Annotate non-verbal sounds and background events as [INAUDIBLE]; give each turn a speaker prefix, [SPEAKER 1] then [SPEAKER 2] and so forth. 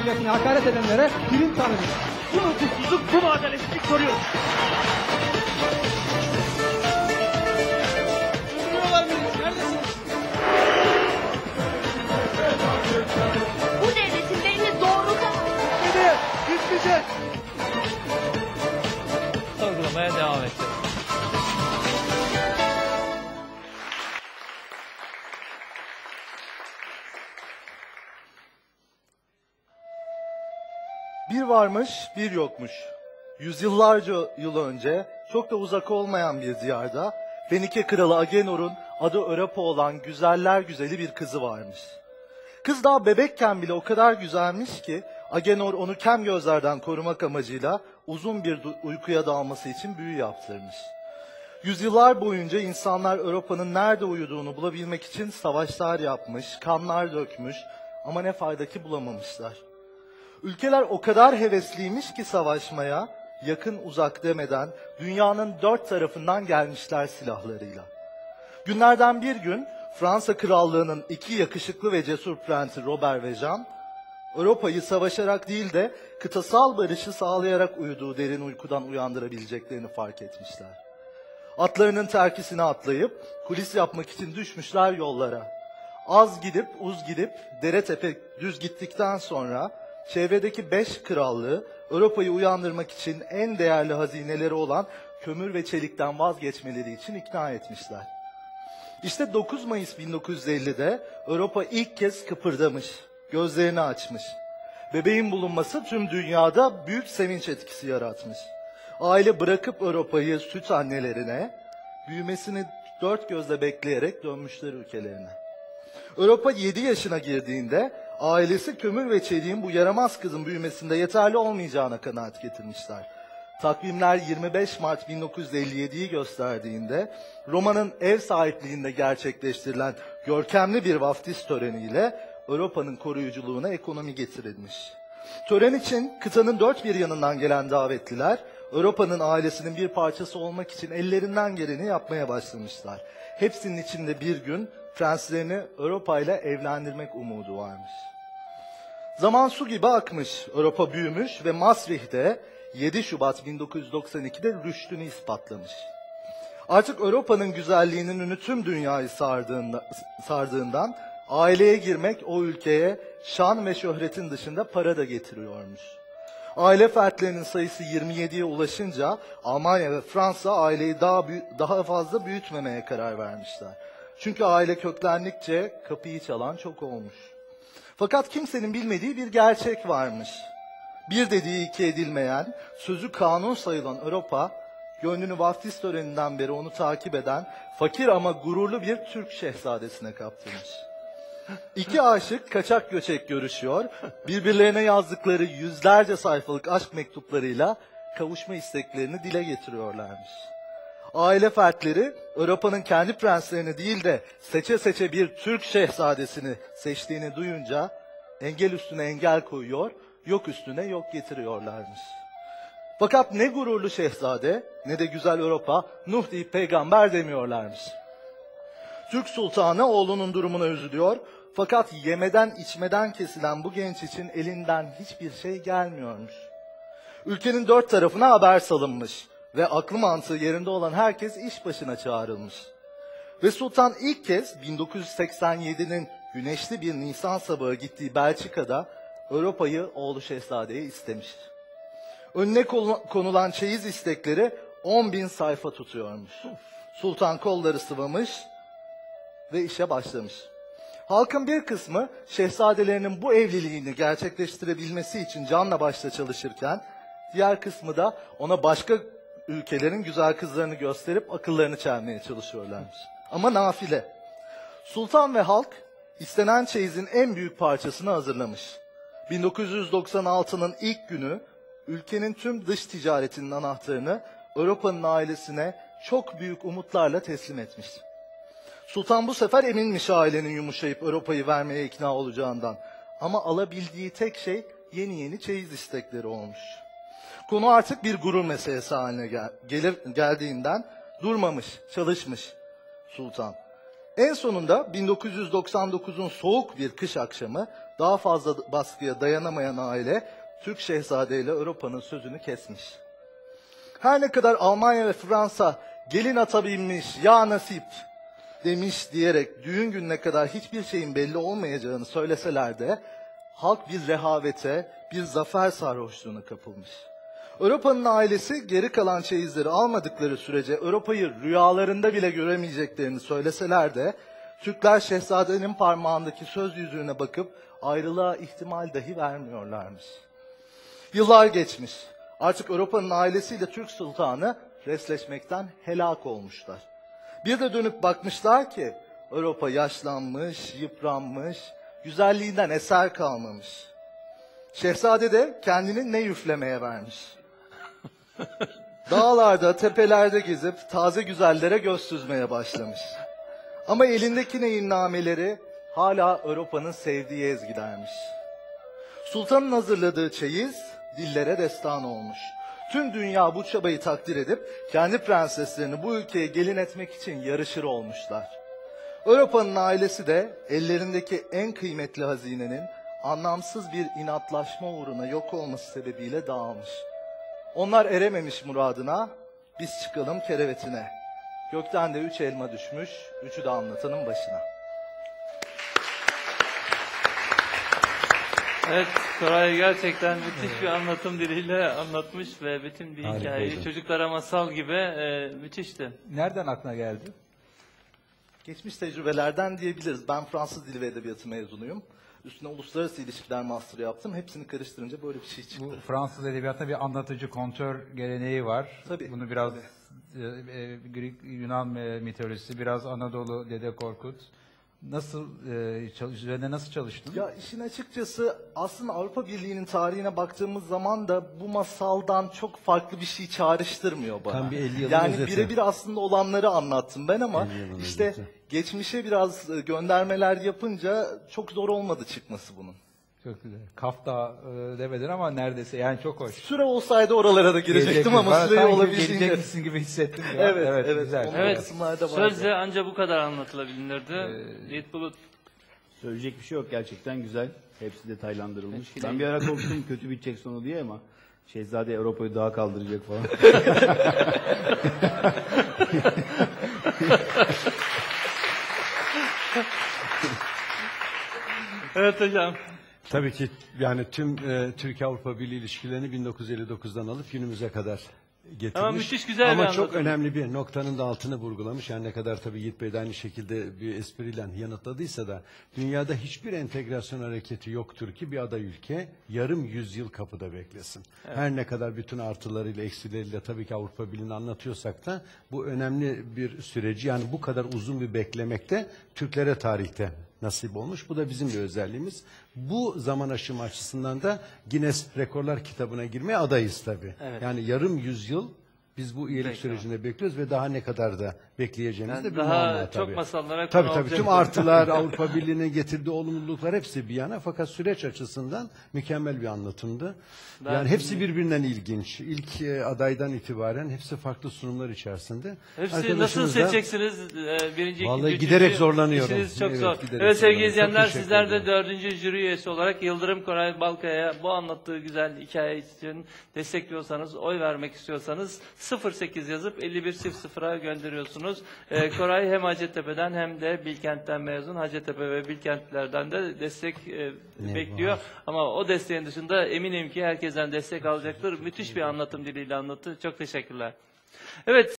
[SPEAKER 1] milletine hakaret edenlere bilim tanınır.
[SPEAKER 2] Bu hukuksuzluk, bu adaletsizlik soruyoruz.
[SPEAKER 1] Öldürüyorlar beni.
[SPEAKER 3] Bir varmış, bir yokmuş. Yüzyıllarca yıl önce, çok da uzak olmayan bir diyarda, Fenike kralı Agenor'un adı Örapa olan güzeller güzeli bir kızı varmış. Kız daha bebekken bile o kadar güzelmiş ki, Agenor onu kem gözlerden korumak amacıyla uzun bir uykuya dalması için büyü yaptırmış. Yüzyıllar boyunca insanlar Avrupa'nın nerede uyuduğunu bulabilmek için savaşlar yapmış, kanlar dökmüş ama ne fayda ki bulamamışlar. Ülkeler o kadar hevesliymiş ki savaşmaya, yakın uzak demeden dünyanın dört tarafından gelmişler silahlarıyla. Günlerden bir gün Fransa Krallığı'nın iki yakışıklı ve cesur prensi Robert ve Jean, Avrupa'yı savaşarak değil de kıtasal barışı sağlayarak uyuduğu derin uykudan uyandırabileceklerini fark etmişler. Atlarının terkisine atlayıp kulis yapmak için düşmüşler yollara. Az gidip uz gidip dere tepe düz gittikten sonra çevredeki beş krallığı Avrupa'yı uyandırmak için en değerli hazineleri olan kömür ve çelikten vazgeçmeleri için ikna etmişler. İşte 9 Mayıs 1950'de Avrupa ilk kez kıpırdamış, gözlerini açmış. Bebeğin bulunması tüm dünyada büyük sevinç etkisi yaratmış. Aile bırakıp Avrupa'yı süt annelerine, büyümesini dört gözle bekleyerek dönmüşler ülkelerine. Avrupa 7 yaşına girdiğinde ailesi kömür ve çeliğin bu yaramaz kızın büyümesinde yeterli olmayacağına kanaat getirmişler. Takvimler 25 Mart 1957'yi gösterdiğinde Roma'nın ev sahipliğinde gerçekleştirilen görkemli bir vaftiz töreniyle Avrupa'nın koruyuculuğuna ekonomi getirilmiş. Tören için kıtanın dört bir yanından gelen davetliler Avrupa'nın ailesinin bir parçası olmak için ellerinden geleni yapmaya başlamışlar. Hepsinin içinde bir gün prenslerini Avrupa ile evlendirmek umudu varmış. Zaman su gibi akmış, Avrupa büyümüş ve Maastricht'te 7 Şubat 1992'de rüştünü ispatlamış. Artık Avrupa'nın güzelliğinin ünü tüm dünyayı sardığında, sardığından aileye girmek o ülkeye şan ve şöhretin dışında para da getiriyormuş. Aile fertlerinin sayısı 27'ye ulaşınca Almanya ve Fransa aileyi daha daha fazla büyütmemeye karar vermişler. Çünkü aile köklendikçe kapıyı çalan çok olmuş. Fakat kimsenin bilmediği bir gerçek varmış. Bir dediği iki edilmeyen, sözü kanun sayılan Avrupa, gönlünü vaftiz töreninden beri onu takip eden fakir ama gururlu bir Türk şehzadesine kaptırmış. İki aşık kaçak göçek görüşüyor, birbirlerine yazdıkları yüzlerce sayfalık aşk mektuplarıyla kavuşma isteklerini dile getiriyorlarmış. Aile fertleri Avrupa'nın kendi prenslerini değil de seçe seçe bir Türk şehzadesini seçtiğini duyunca engel üstüne engel koyuyor, yok üstüne yok getiriyorlarmış. Fakat ne gururlu şehzade ne de güzel Avrupa Nuh deyip peygamber demiyorlarmış. Türk sultanı oğlunun durumuna üzülüyor fakat yemeden içmeden kesilen bu genç için elinden hiçbir şey gelmiyormuş. Ülkenin dört tarafına haber salınmış ve aklı mantığı yerinde olan herkes iş başına çağrılmış. Ve Sultan ilk kez 1987'nin güneşli bir Nisan sabahı gittiği Belçika'da Avrupa'yı oğlu şehzadeye istemiş. Önüne konu- konulan çeyiz istekleri 10 bin sayfa tutuyormuş. Sultan kolları sıvamış ve işe başlamış. Halkın bir kısmı şehzadelerinin bu evliliğini gerçekleştirebilmesi için canla başla çalışırken, diğer kısmı da ona başka ülkelerin güzel kızlarını gösterip akıllarını çelmeye çalışıyorlarmış. Ama nafile. Sultan ve halk istenen çeyizin en büyük parçasını hazırlamış. 1996'nın ilk günü ülkenin tüm dış ticaretinin anahtarını Avrupa'nın ailesine çok büyük umutlarla teslim etmiş. Sultan bu sefer eminmiş ailenin yumuşayıp Avrupa'yı vermeye ikna olacağından. Ama alabildiği tek şey yeni yeni çeyiz istekleri olmuş. Konu artık bir gurur meselesi haline gel- gelir, geldiğinden durmamış, çalışmış Sultan. En sonunda 1999'un soğuk bir kış akşamı daha fazla baskıya dayanamayan aile Türk Şehzade ile Avrupa'nın sözünü kesmiş. Her ne kadar Almanya ve Fransa gelin ata binmiş ya nasip demiş diyerek düğün gününe kadar hiçbir şeyin belli olmayacağını söyleseler de halk bir rehavete, bir zafer sarhoşluğuna kapılmış. Avrupa'nın ailesi geri kalan çeyizleri almadıkları sürece Avrupa'yı rüyalarında bile göremeyeceklerini söyleseler de Türkler şehzadenin parmağındaki söz yüzüğüne bakıp ayrılığa ihtimal dahi vermiyorlarmış. Yıllar geçmiş. Artık Avrupa'nın ailesiyle Türk sultanı resleşmekten helak olmuşlar. Bir de dönüp bakmışlar ki Avrupa yaşlanmış, yıpranmış, güzelliğinden eser kalmamış. Şehzade de kendini ne yüflemeye vermiş. [LAUGHS] Dağlarda, tepelerde gezip taze güzellere göz süzmeye başlamış. Ama elindeki neyinnameleri hala Avrupa'nın sevdiği ezgilermiş. Sultanın hazırladığı çeyiz dillere destan olmuş. Tüm dünya bu çabayı takdir edip kendi prenseslerini bu ülkeye gelin etmek için yarışır olmuşlar. Avrupa'nın ailesi de ellerindeki en kıymetli hazinenin anlamsız bir inatlaşma uğruna yok olması sebebiyle dağılmış. Onlar erememiş muradına, biz çıkalım kerevetine. Gökten de üç elma düşmüş, üçü de anlatanın başına.
[SPEAKER 4] Evet, Koray gerçekten müthiş bir anlatım diliyle anlatmış ve bütün bir hikayeyi
[SPEAKER 5] Harikaydı.
[SPEAKER 4] çocuklara masal gibi e, müthişti.
[SPEAKER 5] Nereden aklına geldi?
[SPEAKER 3] Geçmiş tecrübelerden diyebiliriz. Ben Fransız Dili ve Edebiyatı mezunuyum. Üstüne uluslararası ilişkiler master yaptım. Hepsini karıştırınca böyle bir şey çıktı.
[SPEAKER 5] Bu Fransız edebiyatında bir anlatıcı kontör geleneği var.
[SPEAKER 3] Tabii.
[SPEAKER 5] Bunu biraz e, e, Greek Yunan e, mitolojisi, biraz Anadolu Dede Korkut. Nasıl e, çalış, üzerine nasıl çalıştın?
[SPEAKER 3] Ya işin açıkçası aslında Avrupa Birliği'nin tarihine baktığımız zaman da bu masaldan çok farklı bir şey çağrıştırmıyor bana.
[SPEAKER 6] Tam bir 50 yılın
[SPEAKER 3] yani
[SPEAKER 6] özeti.
[SPEAKER 3] birebir aslında olanları anlattım ben ama
[SPEAKER 6] 50 yılın
[SPEAKER 3] işte
[SPEAKER 6] özeti.
[SPEAKER 3] geçmişe biraz e, göndermeler yapınca çok zor olmadı çıkması bunun.
[SPEAKER 5] Çok güzel. Kafta e, demedin ama neredeyse yani çok hoş.
[SPEAKER 3] Süre olsaydı oralara da girecektim ama
[SPEAKER 5] Bana sanki
[SPEAKER 3] olabildiğince.
[SPEAKER 5] Gelecekmişsin gibi hissettim. Ya. [LAUGHS]
[SPEAKER 3] Evet, evet.
[SPEAKER 5] Güzel.
[SPEAKER 4] Evet,
[SPEAKER 3] kısımlarda vardı.
[SPEAKER 4] sözle ancak bu kadar anlatılabilirdi. Yiğit Bulut,
[SPEAKER 6] Söyleyecek bir şey yok gerçekten güzel. Hepsi detaylandırılmış.
[SPEAKER 4] Etkileyici.
[SPEAKER 6] Ben bir ara korktum kötü bitecek sonu diye ama Şehzade Avrupa'yı daha kaldıracak falan.
[SPEAKER 4] Evet hocam.
[SPEAKER 7] Tabii ki yani tüm e, Türkiye-Avrupa Birliği ilişkilerini 1959'dan alıp günümüze kadar getirmiş.
[SPEAKER 4] Ama müthiş güzel bir
[SPEAKER 7] Ama
[SPEAKER 4] anlatım.
[SPEAKER 7] çok önemli bir noktanın da altını vurgulamış. Yani ne kadar tabii Yiğit Bey de aynı şekilde bir espriyle yanıtladıysa da dünyada hiçbir entegrasyon hareketi yoktur ki bir aday ülke yarım yüzyıl kapıda beklesin. Her ne kadar bütün artılarıyla eksileriyle tabii ki Avrupa Birliği'ni anlatıyorsak da bu önemli bir süreci yani bu kadar uzun bir beklemekte Türklere tarihte nasip olmuş. Bu da bizim bir özelliğimiz. Bu zaman aşımı açısından da Guinness Rekorlar kitabına girmeye adayız tabii.
[SPEAKER 4] Evet.
[SPEAKER 7] Yani yarım yüzyıl biz bu üyelik
[SPEAKER 4] Bekliyorum.
[SPEAKER 7] sürecinde bekliyoruz ve daha ne kadar da bekleyeceğimiz
[SPEAKER 4] Yani
[SPEAKER 7] de bir
[SPEAKER 4] daha çok
[SPEAKER 7] tabii.
[SPEAKER 4] masallara konu
[SPEAKER 7] Tabii tabii
[SPEAKER 4] olacak.
[SPEAKER 7] tüm artılar Avrupa Birliği'nin getirdiği olumluluklar hepsi bir yana fakat süreç açısından mükemmel bir anlatımdı.
[SPEAKER 4] Ben-
[SPEAKER 7] yani hepsi birbirinden ilginç. İlk e, adaydan itibaren hepsi farklı sunumlar içerisinde.
[SPEAKER 4] Hepsi nasıl
[SPEAKER 7] Arkadaşımız da-
[SPEAKER 4] seçeceksiniz? Ee, birinci,
[SPEAKER 7] Vallahi
[SPEAKER 4] ikinci,
[SPEAKER 7] giderek
[SPEAKER 4] üçüncü,
[SPEAKER 7] zorlanıyorum.
[SPEAKER 4] işiniz çok
[SPEAKER 7] Evet,
[SPEAKER 4] zor.
[SPEAKER 7] giderek
[SPEAKER 4] Evet sevgili
[SPEAKER 7] zorlanıyorum. Çok
[SPEAKER 4] izleyenler
[SPEAKER 7] teşekkür
[SPEAKER 4] sizler de
[SPEAKER 7] ederim.
[SPEAKER 4] dördüncü jüri üyesi olarak Yıldırım Koray Balkaya'ya bu anlattığı güzel hikaye için destekliyorsanız, oy vermek istiyorsanız 08 yazıp 5100'a gönderiyorsunuz. Ee, Koray hem Hacettepe'den hem de Bilkent'ten mezun. Hacettepe ve Bilkentlerden de destek e, bekliyor. Ama o desteğin dışında eminim ki herkesten destek alacaktır. Müthiş bir anlatım diliyle anlattı. Çok teşekkürler. Evet.